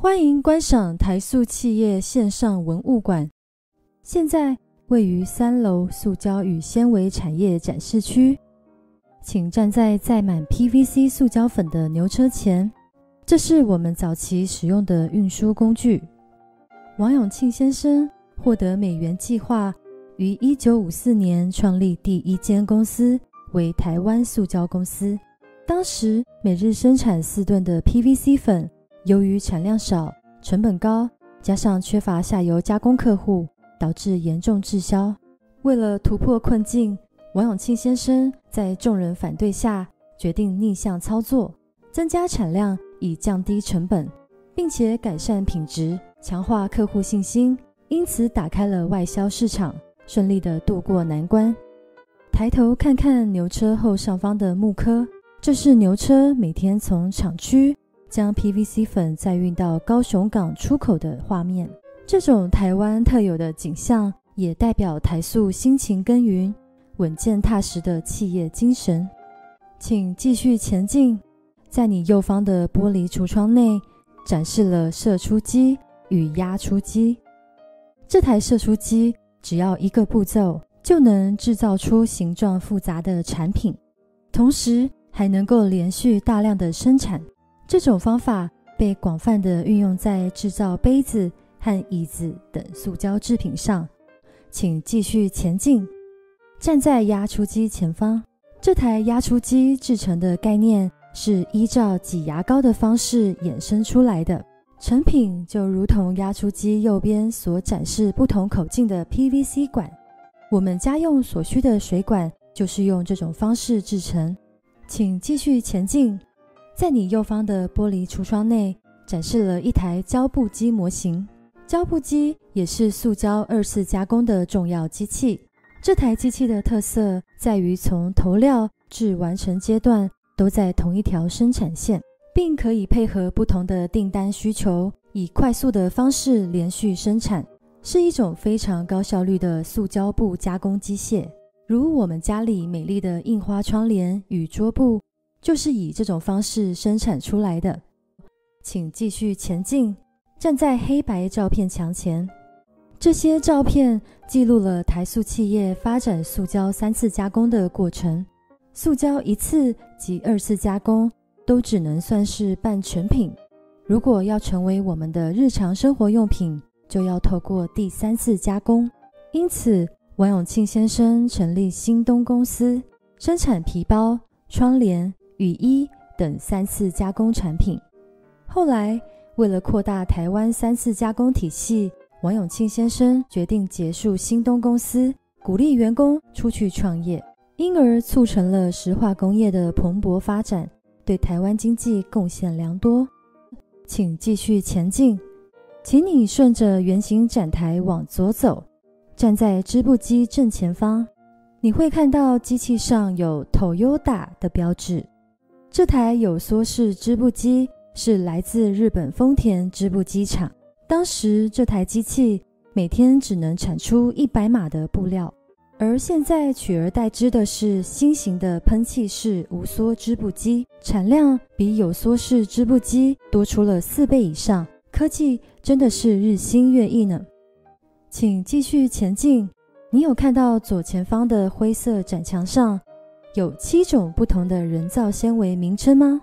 欢迎观赏台塑企业线上文物馆。现在位于三楼塑胶与纤维产业展示区，请站在载满 PVC 塑胶粉的牛车前。这是我们早期使用的运输工具。王永庆先生获得美元计划，于1954年创立第一间公司为台湾塑胶公司。当时每日生产四吨的 PVC 粉。由于产量少、成本高，加上缺乏下游加工客户，导致严重滞销。为了突破困境，王永庆先生在众人反对下，决定逆向操作，增加产量以降低成本，并且改善品质，强化客户信心，因此打开了外销市场，顺利的渡过难关。抬头看看牛车后上方的木科，这是牛车每天从厂区。将 PVC 粉再运到高雄港出口的画面，这种台湾特有的景象，也代表台塑辛勤耕耘、稳健踏实的企业精神。请继续前进，在你右方的玻璃橱窗内，展示了射出机与压出机。这台射出机只要一个步骤，就能制造出形状复杂的产品，同时还能够连续大量的生产。这种方法被广泛的运用在制造杯子和椅子等塑胶制品上。请继续前进，站在压出机前方。这台压出机制成的概念是依照挤牙膏的方式衍生出来的。成品就如同压出机右边所展示不同口径的 PVC 管。我们家用所需的水管就是用这种方式制成。请继续前进。在你右方的玻璃橱窗内展示了一台胶布机模型。胶布机也是塑胶二次加工的重要机器。这台机器的特色在于从投料至完成阶段都在同一条生产线，并可以配合不同的订单需求，以快速的方式连续生产，是一种非常高效率的塑胶布加工机械。如我们家里美丽的印花窗帘与桌布。就是以这种方式生产出来的。请继续前进，站在黑白照片墙前。这些照片记录了台塑企业发展塑胶三次加工的过程。塑胶一次及二次加工都只能算是半成品。如果要成为我们的日常生活用品，就要透过第三次加工。因此，王永庆先生成立新东公司，生产皮包、窗帘。雨衣等三次加工产品。后来，为了扩大台湾三次加工体系，王永庆先生决定结束新东公司，鼓励员工出去创业，因而促成了石化工业的蓬勃发展，对台湾经济贡献良多。请继续前进，请你顺着圆形展台往左走，站在织布机正前方，你会看到机器上有 Toyota 的标志。这台有缩式织布机是来自日本丰田织布机厂。当时这台机器每天只能产出一百码的布料，而现在取而代之的是新型的喷气式无缩织布机，产量比有缩式织布机多出了四倍以上。科技真的是日新月异呢。请继续前进。你有看到左前方的灰色展墙上？有七种不同的人造纤维名称吗？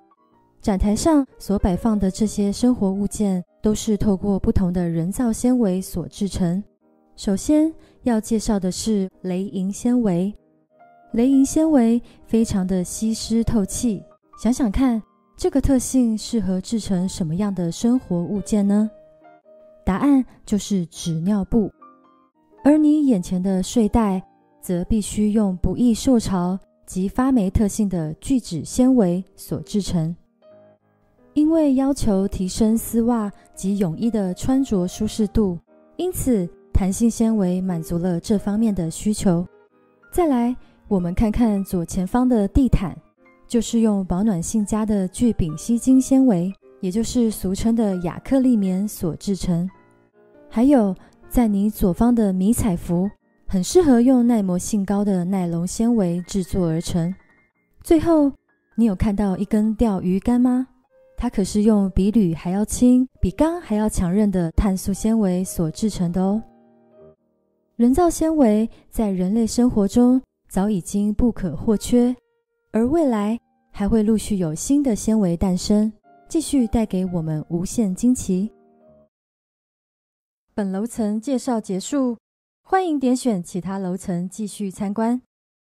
展台上所摆放的这些生活物件都是透过不同的人造纤维所制成。首先要介绍的是雷银纤维。雷银纤维非常的吸湿透气，想想看，这个特性适合制成什么样的生活物件呢？答案就是纸尿布。而你眼前的睡袋，则必须用不易受潮。及发霉特性的聚酯纤维所制成，因为要求提升丝袜及泳衣的穿着舒适度，因此弹性纤维满足了这方面的需求。再来，我们看看左前方的地毯，就是用保暖性佳的聚丙烯腈纤维，也就是俗称的亚克力棉所制成。还有，在你左方的迷彩服。很适合用耐磨性高的耐龙纤维制作而成。最后，你有看到一根钓鱼竿吗？它可是用比铝还要轻、比钢还要强韧的碳素纤维所制成的哦。人造纤维在人类生活中早已经不可或缺，而未来还会陆续有新的纤维诞生，继续带给我们无限惊奇。本楼层介绍结束，欢迎点选其他楼层继续参观。